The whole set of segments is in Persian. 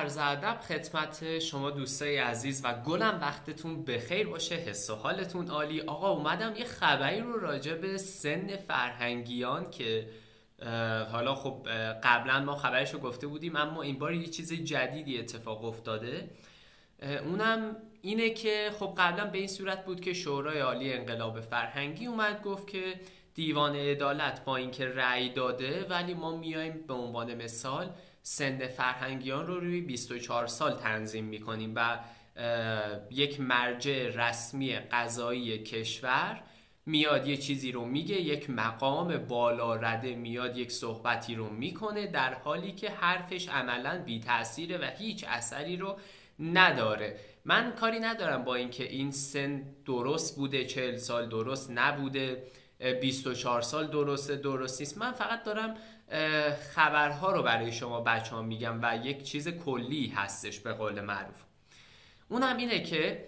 عرض ادب خدمت شما دوستای عزیز و گلم وقتتون بخیر باشه حس و حالتون عالی. آقا اومدم یه خبری رو راجع به سن فرهنگیان که حالا خب قبلا ما خبرش رو گفته بودیم اما این بار یه چیز جدیدی اتفاق افتاده. اونم اینه که خب قبلا به این صورت بود که شورای عالی انقلاب فرهنگی اومد گفت که دیوان عدالت با اینکه رأی داده ولی ما میایم به عنوان مثال سن فرهنگیان رو روی 24 سال تنظیم می‌کنیم و یک مرجع رسمی قضایی کشور میاد یه چیزی رو میگه یک مقام بالا رده میاد یک صحبتی رو می‌کنه در حالی که حرفش عملا بی تاثیره و هیچ اثری رو نداره. من کاری ندارم با اینکه این سن درست بوده 40 سال درست نبوده. 24 سال درسته درست نیست. من فقط دارم خبرها رو برای شما بچه ها میگم و یک چیز کلی هستش به قول معروف. اونم اینه که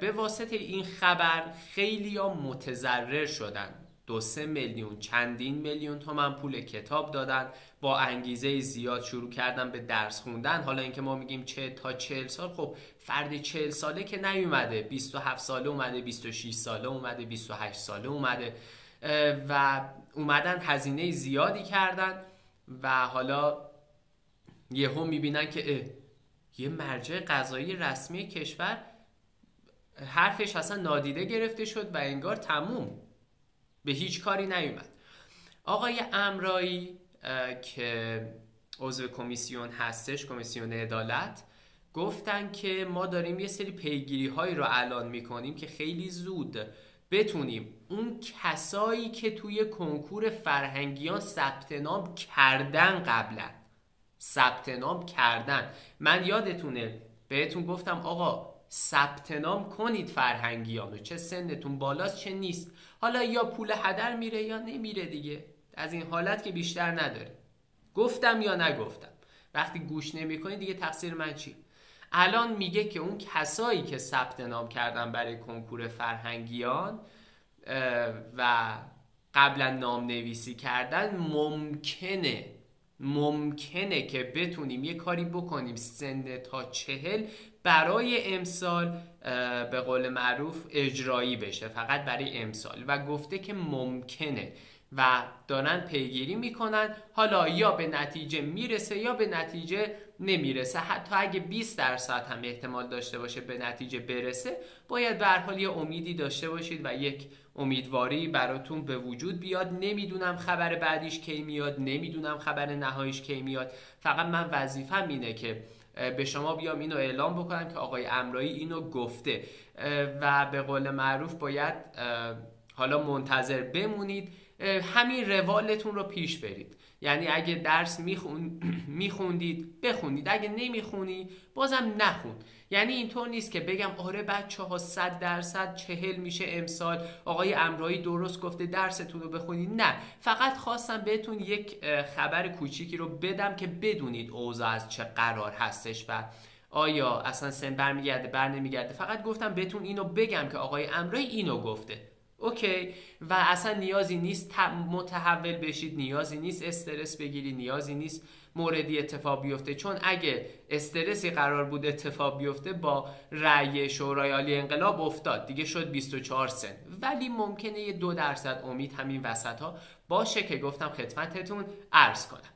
به واسطه این خبر خیلی ها متضرر شدن. دو سه میلیون چندین میلیون تومن پول کتاب دادن با انگیزه زیاد شروع کردن به درس خوندن. حالا اینکه ما میگیم چه تا چهل سال خب فرد چهل ساله که نیومده. 27 ساله اومده 26 ساله اومده 28 ساله اومده. و اومدن هزینه زیادی کردن و حالا یهو می‌بینن که یه مرجع قضایی رسمی کشور حرفش اصلا نادیده گرفته شد و انگار تموم. به هیچ کاری نیومد. آقای امرایی که عضو کمیسیون هستش کمیسیون عدالت گفتن که ما داریم یه سری پیگیری هایی رو اعلان می‌کنیم که خیلی زود بتونیم اون کسایی که توی کنکور فرهنگیان ثبت نام کردن قبلا ثبت نام کردن. من یادتونه بهتون گفتم آقا ثبت نام کنید فرهنگیان چه سنتون بالاست چه نیست. حالا یا پول هدر میره یا نمیره دیگه. از این حالت که بیشتر نداره. گفتم یا نگفتم. وقتی گوش نمی‌کنید دیگه تقصیر من چی؟ الان میگه که اون کسایی که ثبت نام کردن برای کنکور فرهنگیان و قبلا نام نویسی کردن ممکنه ممکنه که بتونیم یه کاری بکنیم سن تا چهل برای امسال به قول معروف اجرایی بشه فقط برای امسال. و گفته که ممکنه. و دارن پیگیری می‌کنن. حالا یا به نتیجه می‌رسه یا به نتیجه نمی‌رسه. حتی اگه 20 درصد هم احتمال داشته باشه به نتیجه برسه باید به حال یه امیدی داشته باشید و یک امیدواری براتون به وجود بیاد. نمی‌دونم خبر بعدیش کی میاد نمی‌دونم خبر نهاییش کی میاد. فقط من وظیفم اینه که به شما بیام اینو اعلام بکنم که آقای امرایی اینو گفته. و به قول معروف باید حالا منتظر بمونید همین روالتون رو پیش برید. یعنی اگه درس میخون... میخوندید بخونید. اگه نمی‌خونی بازم نخون. یعنی اینطور نیست که بگم آره بچه ها صد درصد چهل میشه امسال. آقای امرایی درست گفته درستون رو بخونید نه. فقط خواستم بهتون یک خبر کوچیکی رو بدم که بدونید اوضاع از چه قرار هستش و آیا اصلا سن برمیگرده بر نمیگرده فقط گفتم بهتون اینو بگم که آقای امرایی اینو گفته. اوکی. و اصلا نیازی نیست متحول بشید نیازی نیست استرس بگیری نیازی نیست موردی اتفاق بیفته. چون اگه استرسی قرار بود اتفاق بیفته با رأی شورای عالی انقلاب افتاد. دیگه شد 24 سن. ولی ممکنه یه دو درصد امید همین وسط ها باشه که گفتم خدمتتون عرض کنم.